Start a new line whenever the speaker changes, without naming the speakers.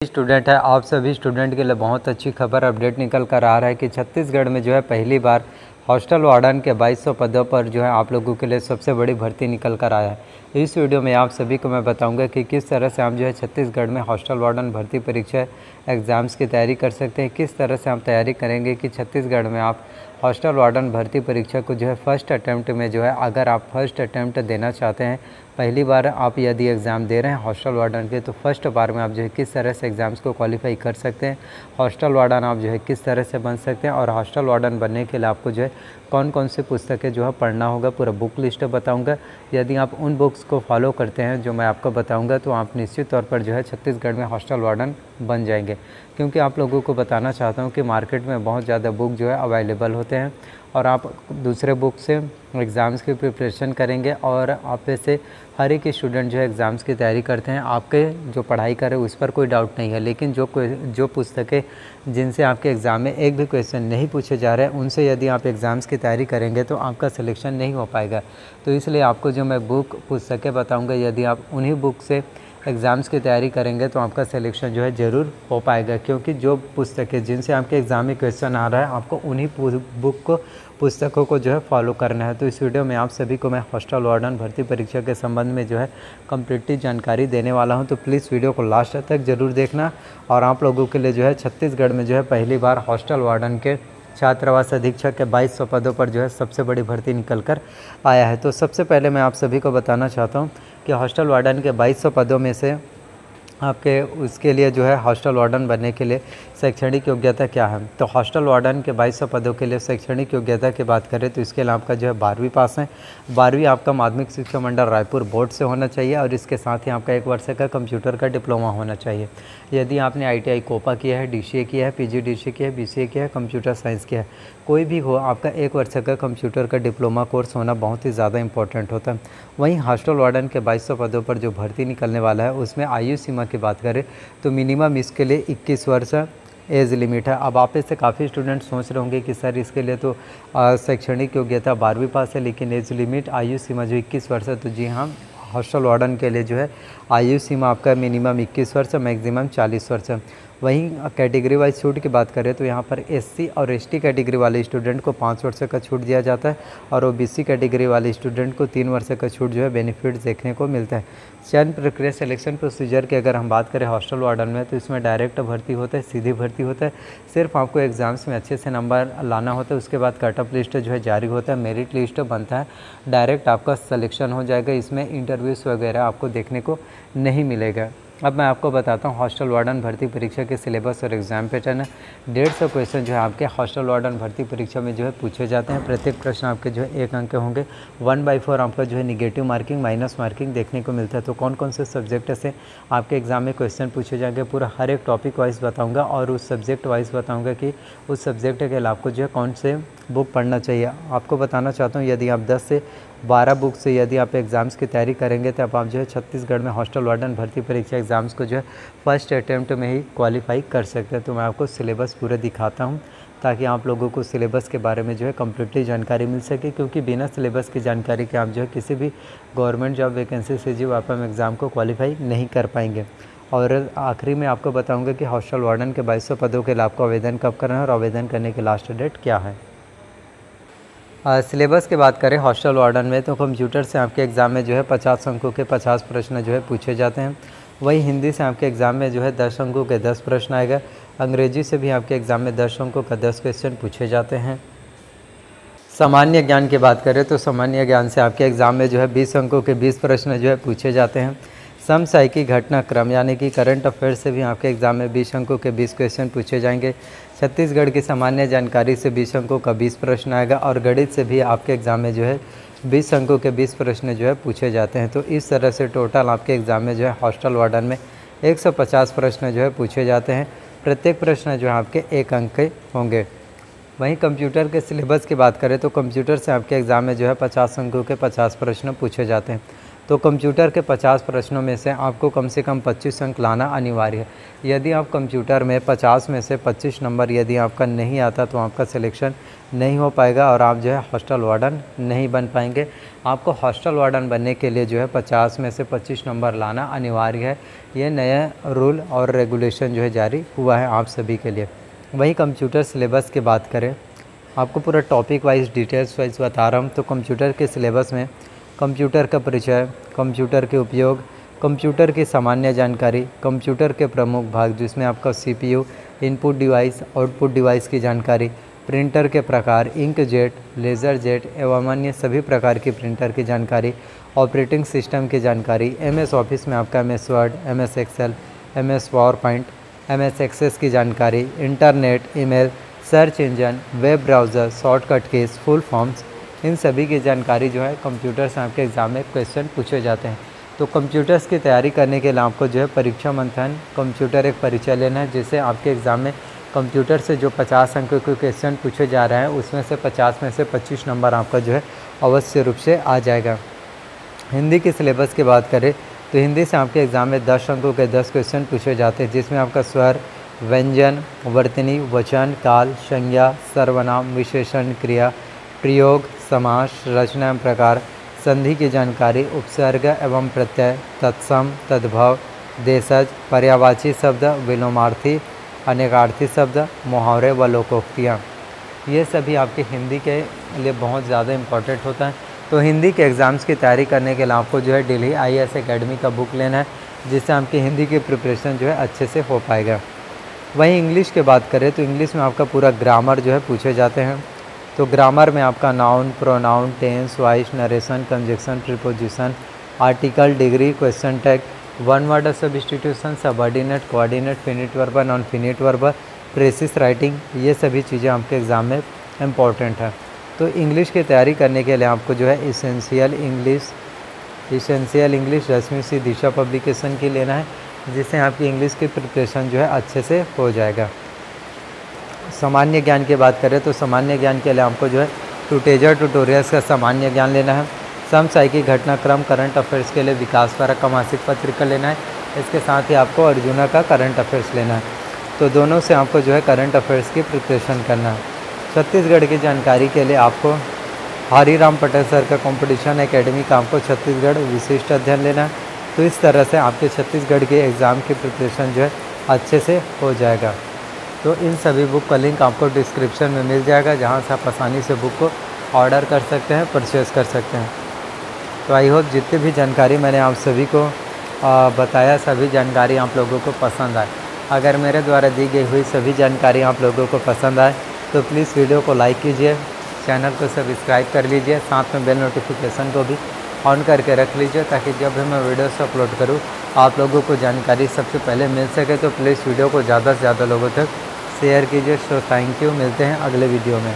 Student है, आप सभी स्टूडेंट के लिए बहुत अच्छी खबर अपडेट निकल कर आ रहा है कि छत्तीसगढ़ में जो है पहली बार हॉस्टल वार्डन के 2200 पदों पर जो है आप लोगों के लिए सबसे बड़ी भर्ती निकल कर आया है। इस वीडियो में आप सभी को मैं बताऊँगा कि किस तरह से आप जो है छत्तीसगढ़ में हॉस्टल वार्डन भर्ती परीक्षा एग्ज़ाम्स की तैयारी कर सकते हैं, किस तरह से आप तैयारी करेंगे कि छत्तीसगढ़ में आप हॉस्टल वार्डन भर्ती परीक्षा को जो है फ़र्स्ट अटैम्प्ट में जो है अगर आप फ़र्स्ट अटैम्प्ट देना चाहते हैं पहली बार आप यदि एग्ज़ाम दे रहे हैं हॉस्टल वार्डन के तो फ़र्स्ट बार में आप जो है किस तरह से एग्ज़ाम्स को क्वालिफाई कर सकते हैं? हॉस्टल वार्डन आप जो है किस तरह से बन सकते हैं? और हॉस्टल वार्डन बनने के लिए आपको जो है कौन कौन से पुस्तकें जो है पढ़ना होगा? पूरा बुक लिस्ट बताऊँगा। यदि आप उन बुक्स को फॉलो करते हैं जो मैं आपको बताऊँगा तो आप निश्चित तौर पर जो है छत्तीसगढ़ में हॉस्टल वार्डन बन जाएँगे। क्योंकि आप लोगों को बताना चाहता हूँ कि मार्केट में बहुत ज़्यादा बुक जो है अवेलेबल होते हैं और आप दूसरे बुक से एग्ज़ाम्स की प्रिपरेशन करेंगे और आप से हर एक स्टूडेंट जो है एग्ज़ाम्स की तैयारी करते हैं। आपके जो पढ़ाई कर उस पर कोई डाउट नहीं है, लेकिन जो जो पुस्तकें जिनसे आपके एग्ज़ाम में एक भी क्वेश्चन नहीं पूछे जा रहे हैं, उनसे यदि आप एग्ज़ाम्स की तैयारी करेंगे तो आपका सिलेक्शन नहीं हो पाएगा। तो इसलिए आपको जो मैं बुक, पुस्तकें बताऊँगा, यदि आप उन्हीं बुक से एग्ज़ाम्स की तैयारी करेंगे तो आपका सिलेक्शन जो है ज़रूर हो पाएगा, क्योंकि जो पुस्तकें जिनसे आपके एग्ज़ाम में क्वेश्चन आ रहा है, आपको उन्हीं बुक को, पुस्तकों को जो है फॉलो करना है। तो इस वीडियो में आप सभी को मैं हॉस्टल वार्डन भर्ती परीक्षा के संबंध में जो है कम्प्लीटली जानकारी देने वाला हूँ। तो प्लीज़ वीडियो को लास्ट तक ज़रूर देखना और आप लोगों के लिए जो है छत्तीसगढ़ में जो है पहली बार हॉस्टल वार्डन के छात्रावास अधीक्षक के 2200 पदों पर जो है सबसे बड़ी भर्ती निकल कर आया है। तो सबसे पहले मैं आप सभी को बताना चाहता हूँ कि हॉस्टल वार्डन के 2200 पदों में से आपके उसके लिए जो है हॉस्टल वार्डन बनने के लिए शैक्षणिक योग्यता क्या है? तो हॉस्टल वार्डन के बाईस पदों के लिए शैक्षणिक योग्यता की बात करें तो इसके लिए आपका जो है बारहवीं पास है। बारहवीं आपका माध्यमिक शिक्षा मंडल रायपुर बोर्ड से होना चाहिए और इसके साथ ही आपका एक वर्ष का कंप्यूटर का डिप्लोमा होना चाहिए। यदि आपने आईटीआई कोपा किया है, डीसीए किया है पी किया है बी किया है, कंप्यूटर साइंस किया है कोई भी हो, आपका एक वर्ष का कंप्यूटर का डिप्लोमा कोर्स होना बहुत ही ज़्यादा इंपॉर्टेंट होता है। वहीं हॉस्टल वार्डन के बाईस पदों पर जो भर्ती निकलने वाला है, उसमें आयु सीमा की बात करें तो मिनिमम इसके लिए 21 वर्ष एज लिमिट है। अब आप से काफ़ी स्टूडेंट सोच रहे होंगे कि सर इसके लिए तो शैक्षणिक योग्यता बारहवीं पास है, लेकिन एज लिमिट आयु सीमा जो इक्कीस वर्ष है तो जी हाँ हॉस्टल वार्डन के लिए जो है, आयु सीमा आपका मिनिमम इक्कीस वर्ष है मैक्सिमम चालीस वर्ष है। वहीं कैटेगरी वाइज छूट की बात करें तो यहाँ पर एससी और एसटी कैटेगरी वाले स्टूडेंट को पाँच वर्ष का छूट दिया जाता है और ओ कैटेगरी वाले स्टूडेंट को तीन वर्ष का छूट जो है बेनिफिट देखने को मिलता है। चयन प्रक्रिया सिलेक्शन प्रोसीजर की अगर हम बात करें हॉस्टल वार्डन में तो इसमें डायरेक्ट भर्ती होता है, सीधी भर्ती होता है। सिर्फ़ आपको एग्ज़ाम्स में अच्छे से नंबर लाना होता है, उसके बाद कटअप लिस्ट जो है जारी होता है मेरिट लिस्ट बनता है डायरेक्ट आपका सलेक्शन हो जाएगा, इसमें इंटरव्यूज़ वगैरह आपको देखने को नहीं मिलेगा। अब मैं आपको बताता हूँ, हॉस्टल वार्डन भर्ती परीक्षा के सिलेबस और एग्ज़ाम पैटर्न। है डेढ़ सौ क्वेश्चन जो है आपके हॉस्टल वार्डन भर्ती परीक्षा में जो है पूछे जाते हैं। प्रत्येक प्रश्न आपके जो है एक अंक के होंगे। वन बाई फोर आपका जो है निगेटिव मार्किंग, माइनस मार्किंग देखने को मिलता है। तो कौन कौन से सब्जेक्ट से आपके एग्ज़ाम में क्वेश्चन पूछे जाएँगे? पूरा हर एक टॉपिक वाइज बताऊँगा और उस सब्जेक्ट वाइज बताऊँगा कि उस सब्जेक्ट के लिए आपको जो है कौन से बुक पढ़ना चाहिए। आपको बताना चाहता हूँ, यदि आप दस से बारह बुक से यदि आप एग्ज़ाम्स की तैयारी करेंगे तो आप जो है छत्तीसगढ़ में हॉस्टल वार्डन भर्ती परीक्षा एग्ज़ाम्स को जो है फ़र्स्ट अटैम्प्ट में ही क्वालिफाई कर सकते हैं। तो मैं आपको सिलेबस पूरे दिखाता हूँ ताकि आप लोगों को सिलेबस के बारे में जो है कम्प्लीटली जानकारी मिल सके, क्योंकि बिना सिलेबस की जानकारी के आप जो है किसी भी गवर्नमेंट जॉब वैकेंसी से जो आप हम एग्ज़ाम को क्वालिफाई नहीं कर पाएँगे। और आखिरी में आपको बताऊँगा कि हॉस्टल वार्डन के बाईस पदों के लिए आपको आवेदन कब करना है और आवेदन करने की लास्ट डेट क्या है। सिलेबस की बात करें, हॉस्टल वार्डन में तो कंप्यूटर से आपके एग्ज़ाम में जो है पचास अंकों के पचास प्रश्न जो है पूछे जाते हैं। वही हिंदी से आपके एग्ज़ाम में जो है दस अंकों के दस प्रश्न आएगा। अंग्रेज़ी से भी आपके एग्ज़ाम में दस अंकों का दस क्वेश्चन पूछे जाते हैं। सामान्य ज्ञान की बात करें तो सामान्य ज्ञान से आपके एग्ज़ाम में जो है बीस अंकों के बीस प्रश्न जो है पूछे जाते हैं। समसायिकी घटनाक्रम, यानी कि करंट अफेयर से भी आपके एग्ज़ाम में बीस अंकों के बीस क्वेश्चन पूछे जाएँगे। छत्तीसगढ़ की सामान्य जानकारी से बीस अंकों का बीस प्रश्न आएगा और गणित से भी आपके एग्ज़ाम में जो है बीस अंकों के बीस प्रश्न जो है पूछे जाते हैं। तो इस तरह से टोटल आपके एग्ज़ाम में जो है हॉस्टल वार्डन में 150 प्रश्न जो है पूछे जाते हैं। प्रत्येक प्रश्न जो है आपके एक अंक के होंगे। वहीं कंप्यूटर के सिलेबस की बात करें तो कंप्यूटर से आपके एग्ज़ाम में जो है पचास अंकों के पचास प्रश्न पूछे जाते हैं। तो कंप्यूटर के 50 प्रश्नों में से आपको कम से कम 25 अंक लाना अनिवार्य है। यदि आप कंप्यूटर में 50 में से 25 नंबर यदि आपका नहीं आता तो आपका सिलेक्शन नहीं हो पाएगा और आप जो है हॉस्टल वार्डन नहीं बन पाएँगे। आपको हॉस्टल वार्डन बनने के लिए जो है 50 में से 25 नंबर लाना अनिवार्य है। ये नया रूल और रेगुलेशन जो है जारी हुआ है आप सभी के लिए। वहीं कंप्यूटर सिलेबस की बात करें, आपको पूरा टॉपिक वाइज डिटेल्स वाइज बता रहा हूँ। तो कंप्यूटर के सिलेबस में कंप्यूटर का परिचय, कंप्यूटर के उपयोग, कंप्यूटर की सामान्य जानकारी, कंप्यूटर के प्रमुख भाग जिसमें आपका CPU input device output device की जानकारी प्रिंटर के प्रकार इंक जेट लेज़र जेट एवं अन्य सभी प्रकार की प्रिंटर की जानकारी ऑपरेटिंग सिस्टम की जानकारी एम एस ऑफ़िस में आपका M S word M S excel M S power point M S access की जानकारी internet email search engine web browser shortcut keys full forms इन सभी की जानकारी जो है कंप्यूटर से आपके एग्ज़ाम में क्वेश्चन पूछे जाते हैं। तो कंप्यूटर्स की तैयारी करने के लिए आपको जो है परीक्षा मंथन कंप्यूटर एक परिचय लेना है जिससे आपके एग्ज़ाम में कंप्यूटर से जो 50 अंक के क्वेश्चन पूछे जा रहे हैं, उसमें से 50 में से 25 नंबर आपका जो है अवश्य रूप से आ जाएगा। हिंदी के सिलेबस की बात करें तो हिंदी से आपके एग्ज़ाम में दस अंकों के दस क्वेश्चन पूछे जाते हैं, जिसमें आपका स्वर, व्यंजन, वर्तनी, वचन काल संज्ञा, सर्वनाम, विशेषण, क्रिया, प्रयोग समास, रचना प्रकार, संधि की जानकारी, उपसर्ग एवं प्रत्यय, तत्सम, तद्भव, देशज, पर्यावाची शब्द, विलोमार्थी, अनेकार्थी शब्द, मुहावरे व लोकोक्तियाँ। ये सभी आपके हिंदी के लिए बहुत ज़्यादा इम्पोर्टेंट होता है। तो हिंदी के एग्ज़ाम्स की तैयारी करने के लिए आपको जो है दिल्ली आई एस अकेडमी का बुक लेना है, जिससे आपकी हिंदी की प्रिपरेशन जो है अच्छे से हो पाएगा। वहीं इंग्लिश की बात करें तो इंग्लिश में आपका पूरा ग्रामर जो है पूछे जाते हैं। तो ग्रामर में आपका noun pronoun tense voice narration conjunction preposition article degree question tag one word substitution subordinate coordinate finite verb non finite verb precis writing ये सभी चीज़ें आपके एग्ज़ाम में इंपॉर्टेंट है। तो इंग्लिश की तैयारी करने के लिए आपको जो है essential English essential English Rashmi C Disha publication की लेना है, जिससे आपकी इंग्लिश की प्रिपरेशन जो है अच्छे से हो जाएगा। सामान्य ज्ञान की बात करें तो सामान्य ज्ञान के लिए आपको जो है टूटेजर ट्यूटोरियल्स का सामान्य ज्ञान लेना है। समसाई घटनाक्रम करंट अफेयर्स के लिए विकास द्वारा मासिक पत्रिका लेना है। इसके साथ ही आपको अर्जुना का करंट अफेयर्स लेना है। तो दोनों से आपको जो है करंट अफेयर्स की प्रिपरेशन करना है। छत्तीसगढ़ की जानकारी के लिए आपको हरी राम पटेल सर का कंपटीशन एकेडमी का आपको छत्तीसगढ़ विशिष्ट अध्ययन लेना है। तो इस तरह से आपके छत्तीसगढ़ के एग्ज़ाम की प्रिपरेशन जो है अच्छे से हो जाएगा। तो इन सभी बुक का लिंक आपको डिस्क्रिप्शन में मिल जाएगा, जहाँ से आप आसानी से बुक को ऑर्डर कर सकते हैं परचेज़ कर सकते हैं। तो आई होप जितनी भी जानकारी मैंने आप सभी को बताया, सभी जानकारी आप लोगों को पसंद आए। अगर मेरे द्वारा दी गई हुई सभी जानकारी आप लोगों को पसंद आए तो प्लीज़ वीडियो को लाइक कीजिए चैनल को सब्सक्राइब कर लीजिए, साथ में बेल नोटिफिकेशन को भी ऑन करके रख लीजिए, ताकि जब भी मैं वीडियोस अपलोड करूँ, आप लोगों को जानकारी सबसे पहले मिल सके तो प्लीज़ वीडियो को ज़्यादा से ज़्यादा लोगों तक शेयर कीजिए। सो थैंक यू मिलते हैं अगले वीडियो में।